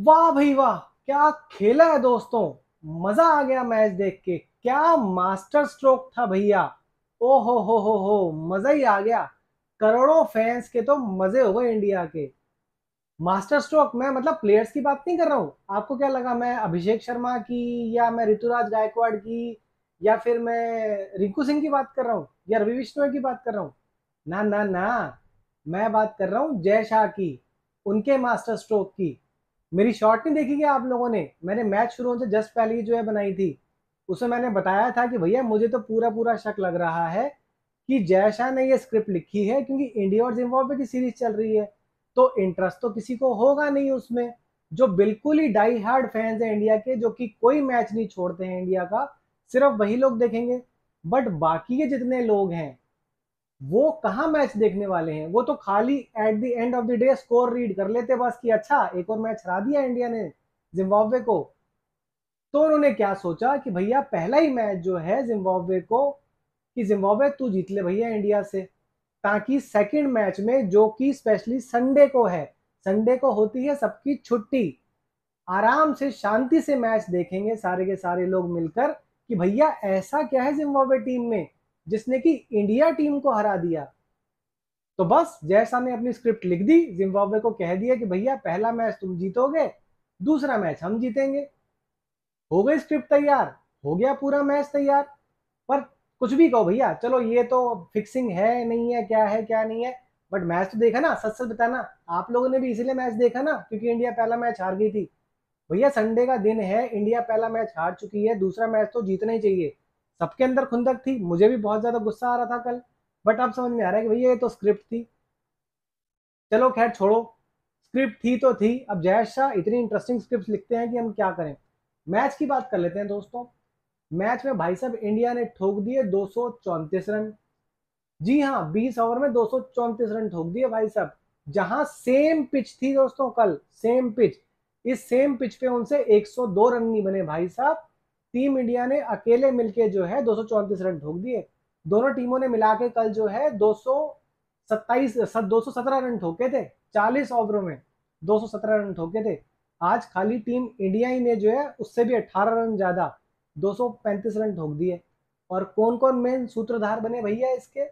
वाह भाई वाह, क्या खेला है दोस्तों? मज़ा आ गया मैच देख के। क्या मास्टर स्ट्रोक था भैया। ओ हो हो हो हो मज़ा ही आ गया। करोड़ों फैंस के तो मज़े हो गए इंडिया के। मास्टर स्ट्रोक, मैं मतलब प्लेयर्स की बात नहीं कर रहा हूँ। आपको क्या लगा, मैं अभिषेक शर्मा की या मैं ऋतुराज गायकवाड़ की या फिर मैं रिंकू सिंह की बात कर रहा हूँ या रवि विष्णु की बात कर रहा हूँ? ना ना ना। मैं बात कर रहा हूँ जय शाह की, उनके मास्टर स्ट्रोक की। मेरी शॉर्ट नहीं देखी क्या आप लोगों ने? मैंने मैच शुरू होने से जस्ट पहले ही जो है बनाई थी। उसमें मैंने बताया था कि भैया, मुझे तो पूरा पूरा शक लग रहा है कि जयशाह ने ये स्क्रिप्ट लिखी है क्योंकि इंडिया और जिम्बाब्वे की सीरीज़ चल रही है। तो इंटरेस्ट तो किसी को होगा नहीं उसमें। जो बिल्कुल ही डाई हार्ड फैंस हैं इंडिया के, जो कि कोई मैच नहीं छोड़ते हैं इंडिया का, सिर्फ़ वही लोग देखेंगे। बट बाकी के जितने लोग हैं वो कहाँ मैच देखने वाले हैं? वो तो खाली at the end of the day score read कर लेते बस कि अच्छा एक और मैच हरा दिया इंडिया ने जिम्बाब्वे को। तो उन्होंने क्या सोचा कि भैया पहला ही मैच जो है जिम्बाब्वे को, कि जिम्बाब्वे तू जीत ले भैया इंडिया से, ताकि सेकंड मैच में जो कि स्पेशली संडे को है संडे को होती है सबकी छुट्टी, आराम से शांति से मैच देखेंगे सारे के सारे लोग मिलकर कि भैया ऐसा क्या है जिम्बाब्वे टीम में? जिसने कि इंडिया टीम को हरा दिया। तो बस, जैसा ने अपनी स्क्रिप्ट लिख दी, जिम्बाब्वे को कह दिया कि भैया, पहला मैच तुम जीतोगे, दूसरा मैच हम जीतेंगे। हो गई स्क्रिप्ट तैयार, हो गया पूरा मैच तैयार। पर कुछ भी कहो, भैया, चलो ये तो फिक्सिंग है नहीं है, क्या है, क्या नहीं है। बट मैच तो देखा ना सच सच बताना, आप लोगों ने भी इसीलिए मैच देखा ना, क्योंकि इंडिया पहला मैच हार गई थी। भैया संडे का दिन है, इंडिया पहला मैच हार चुकी है, दूसरा मैच तो जीतना ही चाहिए। सबके अंदर खुंदक थी। मुझे भी बहुत ज़्यादा गुस्सा आ रहा था कल बट अब समझ में आ रहा है कि भैया ये तो स्क्रिप्ट थी। चलो खैर छोड़ो स्क्रिप्ट थी तो थी। अब जयेश शाह इतनी इंटरेस्टिंग स्क्रिप्ट लिखते हैं कि हम क्या करें। मैच की बात कर लेते हैं दोस्तों। मैच में भाई साहब इंडिया ने ठोक दिए दो रन। जी हाँ 20 ओवर में दो रन ठोक दिए भाई साहब। जहाँ सेम पिच थी दोस्तों कल सेम पिच इस सेम पिच पे उनसे 102 रन नहीं बने भाई साहब। टीम इंडिया ने अकेले मिलके जो है दो रन ठोक दिए। दोनों टीमों ने मिला के कल जो है दो सत्ताईस दो रन ठोके थे। 40 ओवरों में 217 रन ठोके थे। आज खाली टीम इंडिया ही ने जो है उससे भी 18 रन ज़्यादा 235 रन ठोक दिए। और कौन कौन मेन सूत्रधार बने भैया इसके?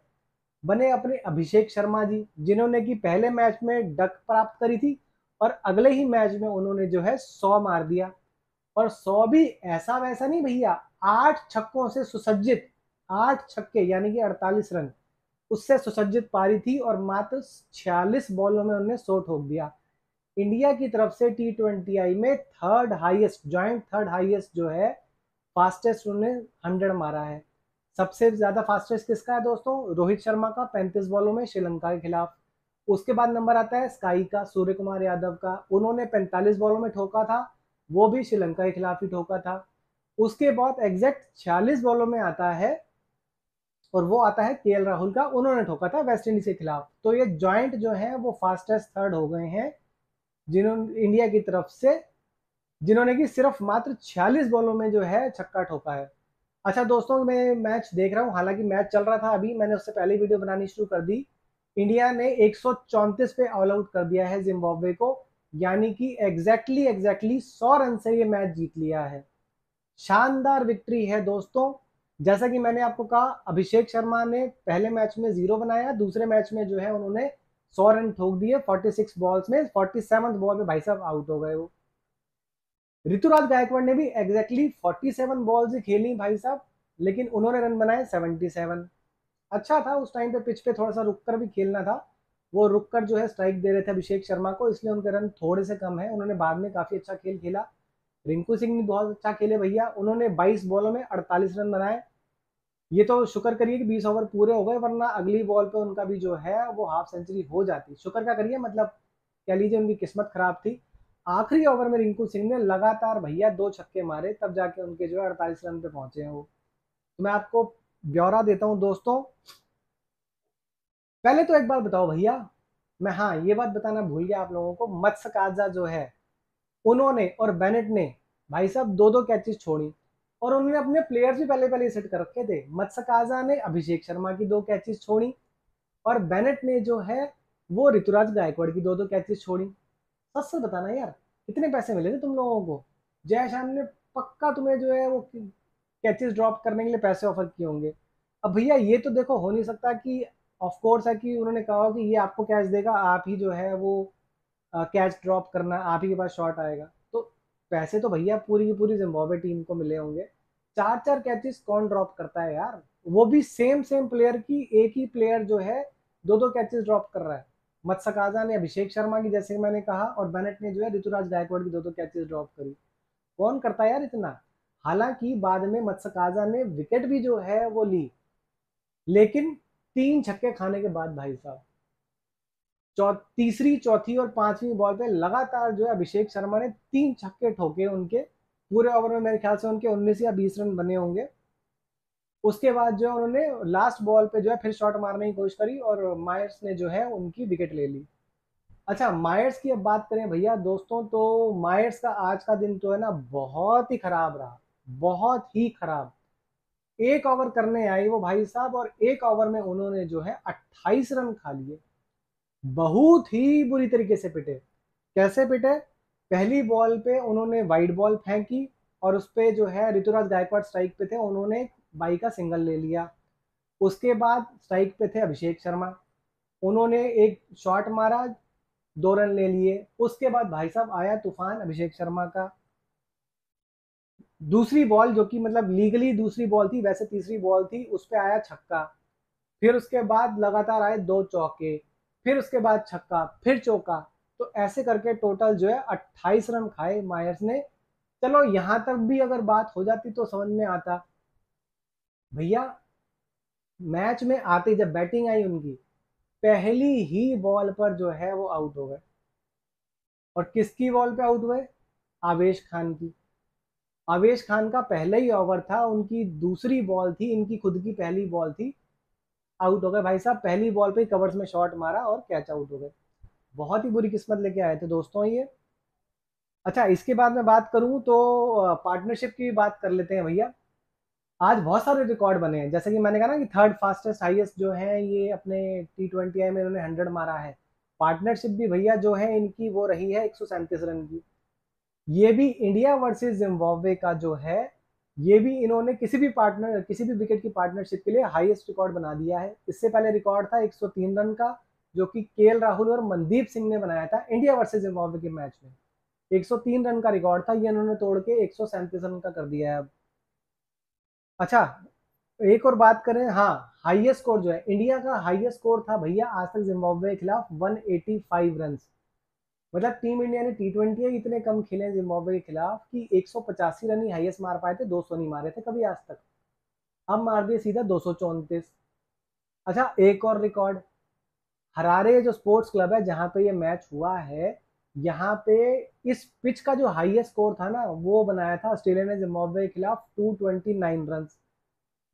बने अपने अभिषेक शर्मा जी, जिन्होंने की पहले मैच में डक प्राप्त करी थी और अगले ही मैच में उन्होंने जो है सौ मार दिया। और सौ भी ऐसा वैसा नहीं भैया, आठ छक्कों से सुसज्जित, आठ छक्के, यानी कि अड़तालीस रन, उससे सुसज्जित पारी थी और मात्र छियालीस बॉलों में उन्होंने सौ ठोक दिया। इंडिया की तरफ़ से टी ट्वेंटी आई में third highest joint third highest जो है फास्टेस्ट उन्होंने हंड्रेड मारा है। सबसे ज़्यादा फास्टेस्ट किसका है दोस्तों? रोहित शर्मा का, पैंतीस बॉलों में श्रीलंका के खिलाफ। उसके बाद नंबर आता है स्काई का सूर्य कुमार यादव का, उन्होंने पैंतालीस बॉलों में ठोका था। वो भी श्रीलंका के खिलाफ ही ठोका था। उसके बाद एग्जैक्ट छियालीस बॉलों में आता है और वो आता है के राहुल का, उन्होंने ठोका था वेस्ट इंडीज के खिलाफ। तो ये ज्वाइंट जो है वो फास्टेस्ट थर्ड हो गए हैं जिन्होंने इंडिया की तरफ़ से, जिन्होंने कि सिर्फ़ मात्र 46 बॉलों में जो है छक्का ठोका है। अच्छा दोस्तों, मैं मैच देख रहा हूँ, हालाँकि मैच चल रहा था अभी, मैंने उससे पहले वीडियो बनानी शुरू कर दी। इंडिया ने एक सौ चौंतीस पे ऑल आउट कर दिया है जिम्बाब्वे को। यानी कि एग्जैक्टली एग्जैक्टली 100 रन से ये मैच जीत लिया है। शानदार विक्ट्री है दोस्तों। जैसा कि मैंने आपको कहा, अभिषेक शर्मा ने पहले मैच में ज़ीरो बनाया, दूसरे मैच में जो है उन्होंने सौ रन ठोक दिए 46 बॉल्स में 47 बॉल में भाई साहब आउट हो गए वो। ऋतुराज गायकवाड़ ने भी एग्जैक्टली 47 बॉल्स ही खेली भाई साहब, लेकिन उन्होंने रन बनाए 77 अच्छा था उस टाइम पे पिच पे थोड़ा सा रुक कर भी खेलना था। वो रुक कर जो है स्ट्राइक दे रहे थे अभिषेक शर्मा को, इसलिए उनके रन थोड़े से कम है। उन्होंने बाद में काफ़ी अच्छा खेल खेला। रिंकू सिंह ने बहुत अच्छा खेले भैया। उन्होंने 22 बॉलों में 48 रन बनाए। ये तो शुक्र करिए कि 20 ओवर पूरे हो गए, वरना अगली बॉल पे उनका भी जो है, वो हाफ़ सेंचुरी हो जाती। शुक्र का करिए मतलब कह लीजिए उनकी किस्मत खराब थी। आखिरी ओवर में रिंकू सिंह ने लगातार भैया दो छक्के मारे, तब जाके उनके जो है अड़तालीस रन पे पहुँचे हैं वो। तो मैं आपको ब्यौरा देता हूँ दोस्तों। पहले तो एक बार बताओ भैया। मैं हाँ ये बात बताना भूल गया आप लोगों को। मत्स्य काजा जो है, उन्होंने और बेनेट ने भाई साहब दो दो कैचेस छोड़ी और उन्होंने अपने प्लेयर्स भी पहले पहले सेट कर रखे थे। मत्सकाजा ने अभिषेक शर्मा की दो कैचेस छोड़ी और बेनेट ने जो है, वो ऋतुराज गायकवाड़ की दो दो कैचेस छोड़ी। सच से बताना यार, कितने पैसे मिले थे तुम लोगों को? जय शाम ने पक्का तुम्हें जो है, वो कैचेस ड्रॉप करने के लिए पैसे ऑफ़र किए होंगे। अब भैया, ये तो देखो, हो नहीं सकता कि ऑफ़ कोर्स है कि उन्होंने कहा कि ये आपको कैच देगा, आप ही जो है वो कैच ड्रॉप करना, आप ही के पास शॉट आएगा। तो पैसे तो भैया पूरी की पूरी जिम्बाब्वे टीम को मिले होंगे। चार चार कैचेस कौन ड्रॉप करता है यार? वो भी सेम सेम प्लेयर की, एक ही प्लेयर जो है दो दो कैचेस ड्रॉप कर रहा है। मत्सकाजा ने अभिषेक शर्मा की, जैसे मैंने कहा, और बेनेट ने जो है ऋतुराज गायकवाड़ की दो दो कैचेस ड्रॉप करी। कौन करता है यार इतना? हालाँकि बाद में मत्सकाजा ने विकेट भी जो है वो ली। लेकिन तीन छक्के खाने के बाद भाई साहब चौ, तीसरी चौथी और पांचवी बॉल पे लगातार जो है अभिषेक शर्मा ने तीन छक्के ठोके उनके। पूरे ओवर में मेरे ख्याल से उनके 19 या 20 रन बने होंगे। उसके बाद जो है उन्होंने लास्ट बॉल पे जो है फिर शॉट मारने की कोशिश करी और मायर्स ने जो है उनकी विकेट ले ली। अच्छा मायर्स की अब बात करें भैया दोस्तों तो मायर्स का आज का दिन तो है ना बहुत ही खराब रहा बहुत ही खराब। एक ओवर करने आई वो भाई साहब और एक ओवर में उन्होंने जो है 28 रन खा लिए। बहुत ही बुरी तरीके से पिटे। कैसे पिटे? पहली बॉल पे उन्होंने वाइड बॉल फेंकी और उस पर जो है ऋतुराज गायकवाड़ स्ट्राइक पे थे, उन्होंने बाई का सिंगल ले लिया। उसके बाद स्ट्राइक पे थे अभिषेक शर्मा। उन्होंने एक शॉट मारा, दो रन ले लिए। उसके बाद भाई साहब आया तूफ़ान अभिषेक शर्मा का। दूसरी बॉल जो कि मतलब लीगली दूसरी बॉल थी, वैसे तीसरी बॉल थी, उस पर आया छक्का। फिर उसके बाद लगातार आए दो चौके, फिर उसके बाद छक्का, फिर चौका। तो ऐसे करके टोटल जो है 28 रन खाए मायर्स ने। चलो, यहाँ तक भी अगर बात हो जाती तो समझ में आता। भैया, मैच में आते जब बैटिंग आई उनकी, पहली ही बॉल पर जो है वो आउट हो गए। और किसकी बॉल पे आउट हुए? आवेश खान की। आवेश खान का पहला ही ओवर था, उनकी दूसरी बॉल थी, इनकी खुद की पहली बॉल थी। आउट हो गए। भाई साहब, पहली बॉल पे कवर्स में शॉट मारा और कैच आउट हो गए। बहुत ही बुरी किस्मत लेके आए थे दोस्तों ये। अच्छा इसके बाद मैं बात करूँ तो पार्टनरशिप की भी बात कर लेते हैं भैया। आज बहुत सारे रिकॉर्ड बने हैं। जैसे कि मैंने कहा ना कि थर्ड फास्टेस्ट हाईएस्ट जो है, ये अपने टी ट्वेंटी आई में इन्होंने हंड्रेड मारा है। पार्टनरशिप भी भैया जो है, इनकी वो रही है एक सौ सैंतीस रन की। ये भी इंडिया वर्सेस जिम्बाब्वे का जो है, ये भी इन्होंने किसी भी पार्टनर किसी भी विकेट की पार्टनरशिप के लिए हाईएस्ट रिकॉर्ड बना दिया है। इससे पहले रिकॉर्ड था 103 रन का, जो कि के राहुल और मनदीप सिंह ने बनाया था इंडिया वर्सेस जिम्बाब्वे के मैच में। 103 रन का रिकॉर्ड था, ये इन्होंने तोड़ के एक सौ सैंतीस रन का कर दिया है अब। अच्छा एक और बात करें हाँ हाईएस्ट स्कोर जो है, इंडिया का हाईएस्ट स्कोर था भैया आज तक जिम्बाब्वे के खिलाफ 185 रन मतलब टीम इंडिया ने टी ट्वेंटी इतने कम खेले जिम्बाब्वे के खिलाफ कि एक सौ पचासी रन ही हाईएस्ट मार पाए थे 200 नहीं मारे थे कभी आज तक। अब मार दिए सीधा दो अच्छा एक और रिकॉर्ड हरारे जो स्पोर्ट्स क्लब है, जहाँ पे ये मैच हुआ है, यहाँ पे इस पिच का जो हाईएस्ट स्कोर था ना, वो बनाया था ऑस्ट्रेलिया ने जिम्बाब्वे के खिलाफ 229 रन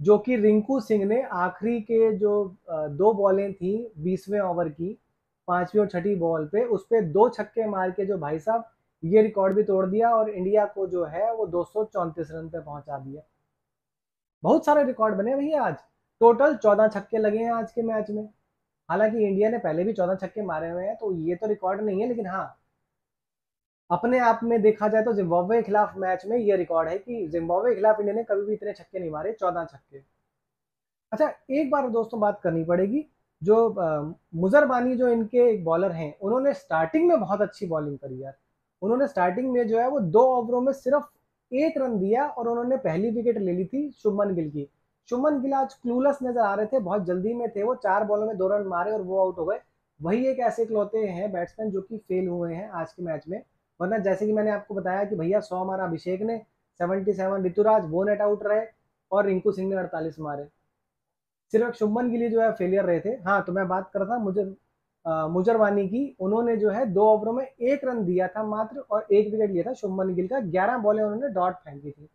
जो कि रिंकू सिंह ने आखिरी के जो दो बॉलें थी बीसवें ओवर की पांचवी और छठी बॉल पे, उस पर दो छक्के मार के जो भाई साहब, ये रिकॉर्ड भी तोड़ दिया और इंडिया को जो है, वो दो रन पे पहुँचा दिया। बहुत सारे रिकॉर्ड बने भैया आज। टोटल चौदह छक्के लगे हैं आज के मैच में। हालाँकि इंडिया ने पहले भी चौदह छक्के मारे हुए हैं तो ये तो रिकॉर्ड नहीं है, लेकिन हाँ। अपने आप में देखा जाए तो जिम्बाब्वे के खिलाफ मैच में ये रिकॉर्ड है कि जिम्बाब्वे के खिलाफ इंडिया ने कभी भी इतने छक्के नहीं मारे, चौदह छक्के। अच्छा एक बार दोस्तों बात करनी पड़ेगी। जो मुजरबानी जो इनके एक बॉलर हैं, उन्होंने स्टार्टिंग में बहुत अच्छी बॉलिंग करी यार। उन्होंने स्टार्टिंग में जो है वो दो ओवरों में सिर्फ़ एक रन दिया और उन्होंने पहली विकेट ले ली थी शुभमन गिल की। शुभमन गिल आज क्लूलस नज़र आ रहे थे, बहुत जल्दी में थे वो, चार बॉलों में दो रन मारे और वो आउट हो गए। वही एक ऐसे इकलौते हैं बैट्समैन जो कि फेल हुए हैं आज के मैच में। वरना जैसे कि मैंने आपको बताया कि भैया सौ मारा अभिषेक ने सेवेंटी सेवन ऋतुराज, वो नेट आउट रहे और रिंकू सिंह ने अड़तालीस मारे। सिर्फ़ शुभमन लिए जो है फेलियर रहे थे। हाँ तो मैं बात कर रहा था मुझे मुजरवानी की। उन्होंने जो है दो ओवरों में एक रन दिया था मात्र और एक विकेट लिया था शुभमन गिल का। ग्यारह बॉलें उन्होंने डॉट फेंकी थी।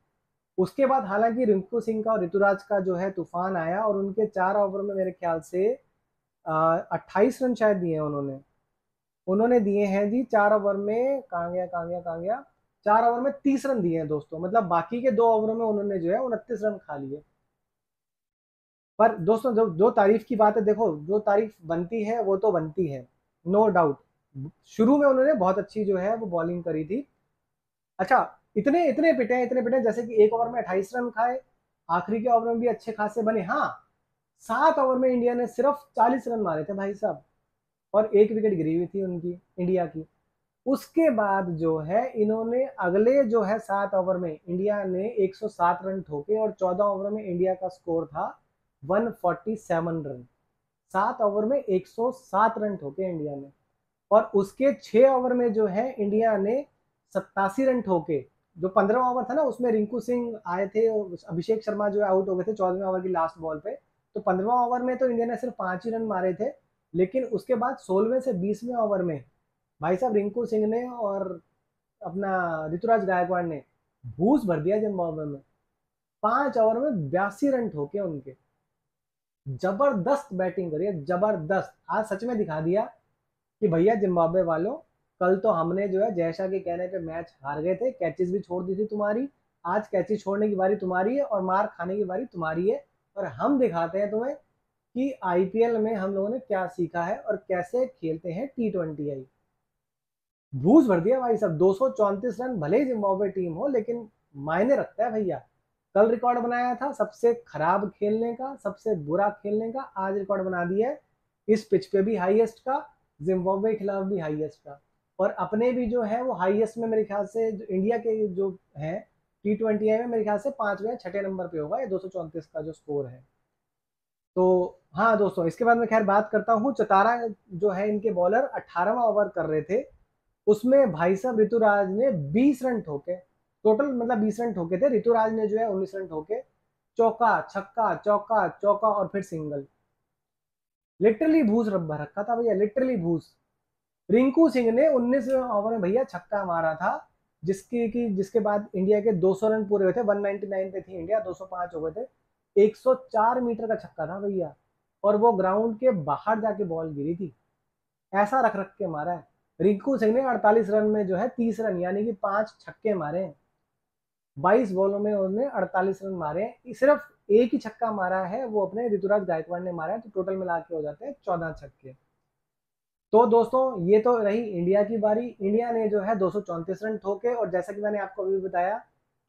उसके बाद हालाँकि रिंकू सिंह का और ऋतुराज का जो है तूफ़ान आया और उनके चार ओवर में मेरे ख्याल से अट्ठाईस रन शायद दिए हैं उन्होंने। उन्होंने दिए हैं जी चार ओवर में कहाँ गया कहाँ गया कहाँ गया चार ओवर में तीस रन दिए हैं दोस्तों। मतलब बाकी के दो ओवरों में उन्होंने जो है उनतीस रन खा लिए। पर दोस्तों, जो जो तारीफ़ की बात है, देखो, जो तारीफ़ बनती है, वो तो बनती है नो डाउट शुरू में उन्होंने बहुत अच्छी जो है, वो बॉलिंग करी थी। अच्छा इतने इतने पिटे इतने पिटे जैसे कि एक ओवर में अट्ठाईस रन खाए, आखिरी के ओवर में भी अच्छे खासे बने। हाँ सात ओवर में इंडिया ने सिर्फ़ चालीस रन मारे थे भाई साहब, और एक विकेट गिरी हुई थी उनकी इंडिया की। उसके बाद जो है, इन्होंने अगले जो है सात ओवर में इंडिया ने 107 रन ठोके, और 14 ओवर में इंडिया का स्कोर था 147 रन सात ओवर में 107 रन ठोके इंडिया ने। और उसके छह ओवर में जो है इंडिया ने सत्तासी रन ठोके। जो पंद्रह ओवर था ना, उसमें रिंकू सिंह आए थे अभिषेक शर्मा जो आउट हो गए थे चौदहवें ओवर की लास्ट बॉल पे तो पंद्रहवा ओवर में तो इंडिया ने सिर्फ़ पाँच ही रन मारे थे। लेकिन उसके बाद सोलहवें से बीसवें ओवर में भाई साहब रिंकू सिंह ने और अपना ऋतुराज गायकवाड़ ने भूस भर दिया जिम्बाब्वे में। पाँच ओवर में बयासी रन ठोके उनके। ज़बरदस्त बैटिंग करी है, ज़बरदस्त। आज सच में दिखा दिया कि भैया जिम्बाब्वे वालों, कल तो हमने जो है जयशा के कहने पे मैच हार गए थे, कैचेस भी छोड़ दी थी तुम्हारी। आज कैचेस छोड़ने की बारी तुम्हारी है और मार खाने की बारी तुम्हारी है। और हम दिखाते हैं तुम्हें कि आईपीएल में हम लोगों ने क्या सीखा है और कैसे खेलते हैं टी ट्वेंटी आई। भूस भर दिया भाई सब दो रन, भले ही जिम्बाब्वे टीम हो, लेकिन मायने रखता है भैया। कल रिकॉर्ड बनाया था सबसे खराब खेलने का, सबसे बुरा खेलने का, आज रिकॉर्ड बना दिया है। इस पिच पे भी हाईएस्ट का, जिम्बाब्वे के खिलाफ भी हाईएस्ट का। और अपने भी जो है, वो हाईएस्ट में मेरे ख्याल से जो इंडिया के जो है टी ट्वेंटी में मेरे ख्याल से पाँचवें छठे नंबर पे होगा, ये दो सौ चौंतीस का जो स्कोर है। तो हाँ दोस्तों, इसके बाद मैं खैर बात करता हूँ, चतारा जो है, इनके बॉलर अठारहवा ओवर कर रहे थे। उसमें भाई साहब ऋतुराज ने 20 रन ठोके। टोटल मतलब 20 रन ठोके थे। ऋतुराज ने जो है 19 रन ठोके। चौका, छक्का, चौका चौका और फिर सिंगल। लिटरली भूस रखा था भैया, लिटरली भूस। रिंकू सिंह ने उन्नीस ओवर में भैया छक्का मारा था, जिसकी की, जिसके बाद इंडिया के 200 रन पूरे हुए थे। 199 पे थी इंडिया 205 हो गए थे। 104 मीटर का छक्का था भैया। और वो ग्राउंड के बाहर जाके बॉल गिरी थी। ऐसा रख रख के मारा है। रिंकू सिंह ने 48 रन में जो है 30 रन, यानी कि पाँच छक्के मारे हैं। बाईस बॉलों में उन्होंने 48 रन मारे सिर्फ़ एक ही छक्का मारा है वो अपने ऋतुराज गायकवाड़ ने मारा है तो टोटल मिला के हो जाते हैं चौदह छक्के। तो दोस्तों ये तो रही इंडिया की बारी। इंडिया ने जो है दो सौ चौंतीस रन ठोके और जैसा कि मैंने आपको अभी बताया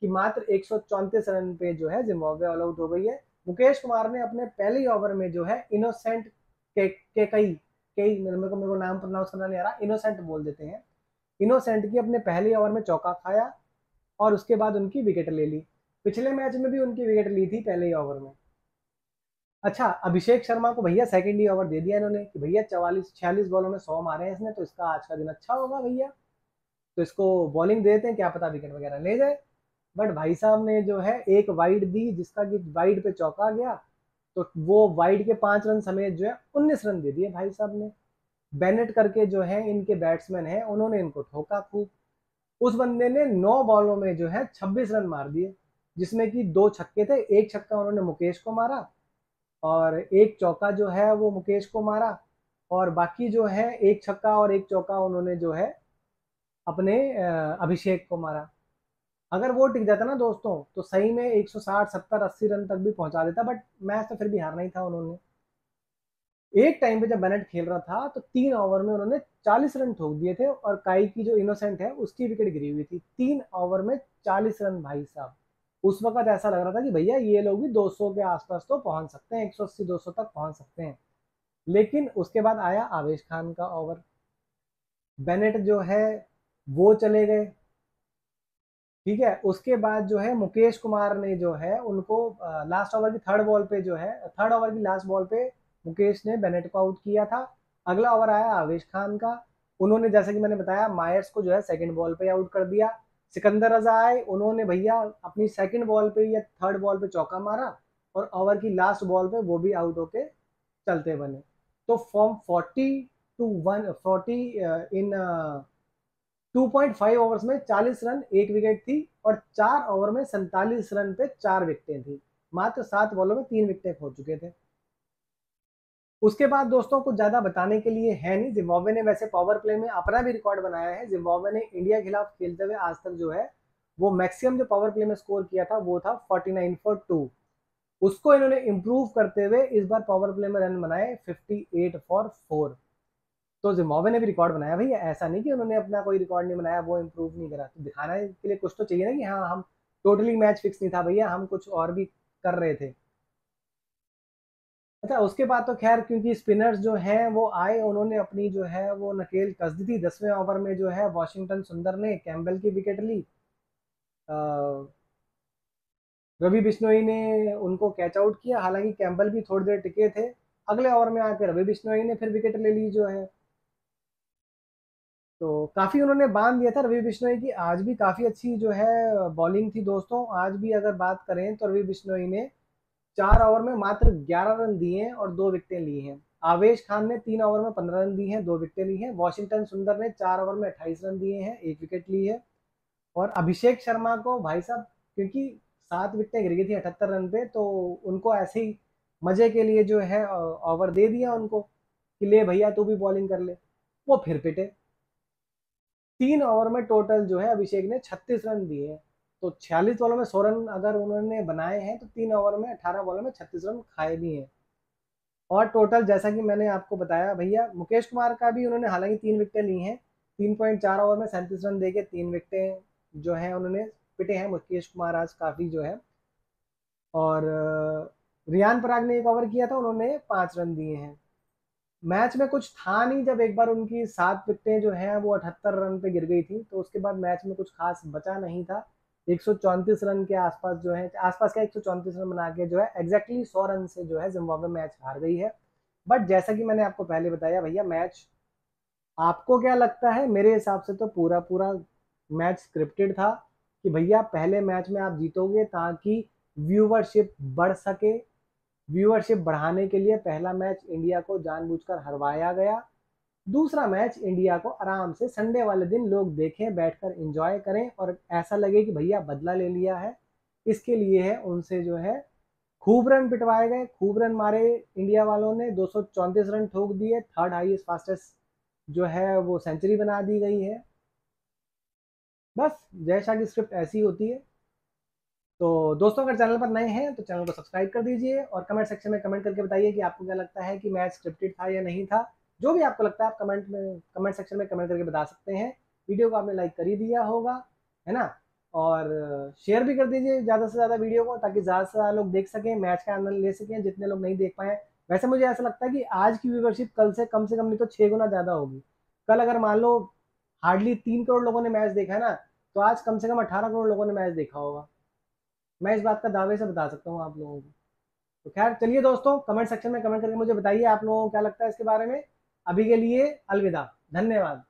कि मात्र एक सौ चौंतीस रन पे जो है जिम्बाब्वे ऑल आउट हो गई है। मुकेश कुमार ने अपने पहले ओवर में जो है इनोसेंट के, के कई कई मेरे को मेरे को नाम प्रोनाउंस करना नहीं आ रहा इनोसेंट बोल देते हैं। इनोसेंट की अपने पहले ओवर में चौका खाया और उसके बाद उनकी विकेट ले ली। पिछले मैच में भी उनकी विकेट ली थी पहले ही ओवर में। अच्छा अभिषेक शर्मा को भैया सेकेंड ही ओवर दे दिया इन्होंने कि भैया चवालीस, छियालीस बॉलों में सौ मारे हैं इसने तो इसका आज का दिन अच्छा होगा भैया। तो इसको बॉलिंग दे देते हैं, क्या पता विकेट वगैरह ले जाए। बट भाई साहब ने जो है, एक वाइड दी, जिसका कि वाइड पे चौका गया तो वो वाइड के पाँच रन समेत जो है, उन्नीस रन दे दिए भाई साहब ने। बेनेट करके जो है, इनके बैट्समैन हैं, उन्होंने इनको ठोका खूब। उस बंदे ने नौ बॉलों में जो है छब्बीस रन मार दिए, जिसमें कि दो छक्के थे, एक छक्का उन्होंने मुकेश को मारा और एक चौका जो है वो मुकेश को मारा और बाकी जो है एक छक्का और एक चौका उन्होंने जो है अपने अभिषेक को मारा। अगर वो टिक जाता ना दोस्तों तो सही में 160 70 80 रन तक भी पहुँचा देता, बट मैच तो फिर भी हारना ही था उन्होंने। एक टाइम पे जब बेनेट खेल रहा था तो तीन ओवर में उन्होंने 40 रन ठोक दिए थे और काई की जो इनोसेंट है, उसकी विकेट गिरी हुई थी। तीन ओवर में 40 रन, भाई साहब। उस वक्त ऐसा लग रहा था कि भैया, ये लोग भी 200 के आसपास तो पहुँच सकते हैं 180 200 तक पहुँच सकते हैं। लेकिन उसके बाद आया आवेश खान का ओवर बेनेट जो है, वो चले गए। ठीक है, उसके बाद जो है, मुकेश कुमार ने जो है, उनको लास्ट ओवर की थर्ड बॉल पे जो है थर्ड ओवर की लास्ट बॉल पे मुकेश ने बेनेट को आउट किया था। अगला ओवर आया आवेश खान का। उन्होंने जैसे कि मैंने बताया मायर्स को जो है सेकंड बॉल पे आउट कर दिया। सिकंदर रजा आए, उन्होंने भैया अपनी सेकंड बॉल पे या थर्ड बॉल पे चौका मारा और ओवर की लास्ट बॉल पे वो भी आउट होके चलते बने। तो फॉर्म 40 टू वन 40 इन 2.5 ओवर्स में 40 रन, एक विकेट थी और चार ओवर में सैतालीस रन पे चार विकेटें थी। मात्र सात बॉलों में तीन विकटें खो चुके थे। उसके बाद दोस्तों कुछ ज़्यादा बताने के लिए है नहीं। जिम्बाब्वे ने वैसे पावर प्ले में अपना भी रिकॉर्ड बनाया है। जिम्बाब्वे ने इंडिया के खिलाफ खेलते हुए आज तक जो है, वो मैक्सिमम जो पावर प्ले में स्कोर किया था, वो था 49 फॉर टू उसको इन्होंने इम्प्रूव करते हुए इस बार पावर प्ले में रन बनाए 58 फॉर फोर तो जिम्बाब्वे ने भी रिकॉर्ड बनाया। भैया, ऐसा नहीं कि उन्होंने अपना कोई रिकॉर्ड नहीं बनाया, वो इम्प्रूव नहीं करा। तो दिखाने के लिए कुछ तो चाहिए ना कि हाँ हम टोटली मैच फिक्स नहीं था। भैया, हम कुछ और भी कर रहे थे। अच्छा उसके बाद तो खैर क्योंकि स्पिनर्स जो हैं, वो आए, उन्होंने अपनी जो है, वो नकेल कस दी थी। दसवें ओवर में जो है, वॉशिंगटन सुंदर ने कैम्बल की विकेट ली। रवि बिश्नोई ने उनको कैच आउट किया। हालाँकि कैम्बल भी थोड़ी देर टिके थे। अगले ओवर में आकर रवि बिश्नोई ने फिर विकेट ले ली जो है। तो काफ़ी उन्होंने बाँध दिया था रवि बिश्नोई की। आज भी काफ़ी अच्छी जो है बॉलिंग थी दोस्तों। आज भी अगर बात करें तो रवि बिश्नोई ने चार ओवर में मात्र 11 रन दिए हैं और दो विकेटें ली हैं। आवेश खान ने तीन ओवर में पंद्रह रन दिए हैं, दो विकेटें ली हैं। वॉशिंगटन सुंदर ने चार ओवर में अट्ठाईस रन दिए हैं, एक विकेट ली है। और अभिषेक शर्मा को भाई साहब, क्योंकि सात विकेटें गिर गई थी अठहत्तर रन पे तो उनको ऐसे ही मज़े के लिए जो है ओवर दे दिया उनको कि ले भैया, तू भी बॉलिंग कर ले। वो फिर पिटे। तीन ओवर में टोटल जो है, अभिषेक ने छत्तीस रन दिए हैं। तो छियालीस बॉलों में सौ रन अगर उन्होंने बनाए हैं तो तीन ओवर में, अठारह बॉलों में छत्तीस रन खाए भी हैं। और टोटल जैसा कि मैंने आपको बताया, भैया मुकेश कुमार का भी उन्होंने हालाँकि तीन विकेटें ली हैं, तीन पॉइंट चार ओवर में सैंतीस रन दे के तीन विकेटें जो हैं, उन्होंने पिटे हैं, मुकेश कुमार आज काफ़ी जो है। और रियान पराग ने एक ओवर किया था, उन्होंने पाँच रन दिए हैं। मैच में कुछ था नहीं, जब एक बार उनकी सात विकेटें जो हैं, वो अठहत्तर रन पे गिर गई थी तो उसके बाद मैच में कुछ खास बचा नहीं था। एक सौ चौंतीस रन के आसपास जो है, आसपास का एक सौ चौंतीस रन बना के जो है एग्जैक्टली सौ रन से जो है जिम्बाब्वे मैच हार गई है। बट जैसा कि मैंने आपको पहले बताया, भैया मैच आपको क्या लगता है? मेरे हिसाब से तो पूरा पूरा मैच स्क्रिप्टेड था कि भैया, पहले मैच में आप जीतोगे ताकि व्यूवरशिप बढ़ सके। व्यूअरशिप बढ़ाने के लिए पहला मैच इंडिया को जानबूझकर हरवाया गया। दूसरा मैच इंडिया को आराम से संडे वाले दिन लोग देखें, बैठकर एंजॉय करें और ऐसा लगे कि भैया बदला ले लिया है। इसके लिए है उनसे जो है, खूब रन पिटवाए गए, खूब रन मारे इंडिया वालों ने, दो सौ चौंतीस रन ठोक दिए थर्ड हाईएस्ट फास्टेस्ट जो है वो सेंचुरी बना दी गई है। बस जैसा की स्क्रिप्ट ऐसी होती है। तो दोस्तों, अगर चैनल पर नए हैं तो चैनल को सब्सक्राइब कर दीजिए और कमेंट सेक्शन में कमेंट करके बताइए कि आपको क्या लगता है कि मैच स्क्रिप्टेड था या नहीं था। जो भी आपको लगता है आप कमेंट में कमेंट सेक्शन में कमेंट करके बता सकते हैं। वीडियो को आपने लाइक कर ही दिया होगा, है ना? और शेयर भी कर दीजिए ज़्यादा से ज़्यादा वीडियो को, ताकि ज़्यादा से ज़्यादा लोग देख सकें मैच का आनंद ले सकें, जितने लोग नहीं देख पाए। वैसे मुझे ऐसा लगता है कि आज की व्यूवरशिप कल से कम से कम नहीं तो छः गुना ज़्यादा होगी। कल अगर मान लो हार्डली तीन करोड़ लोगों ने मैच देखा है ना तो आज कम से कम अठारह करोड़ लोगों ने मैच देखा होगा। मैं इस बात का दावे से बता सकता हूँ आप लोगों को। तो खैर, चलिए दोस्तों कमेंट सेक्शन में कमेंट करके मुझे बताइए आप लोगों को क्या लगता है इसके बारे में। अभी के लिए अलविदा धन्यवाद।